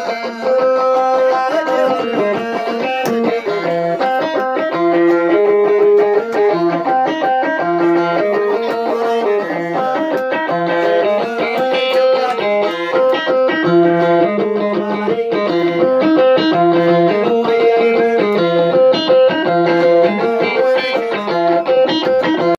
Música